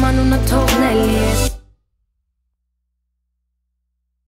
man on a tåg,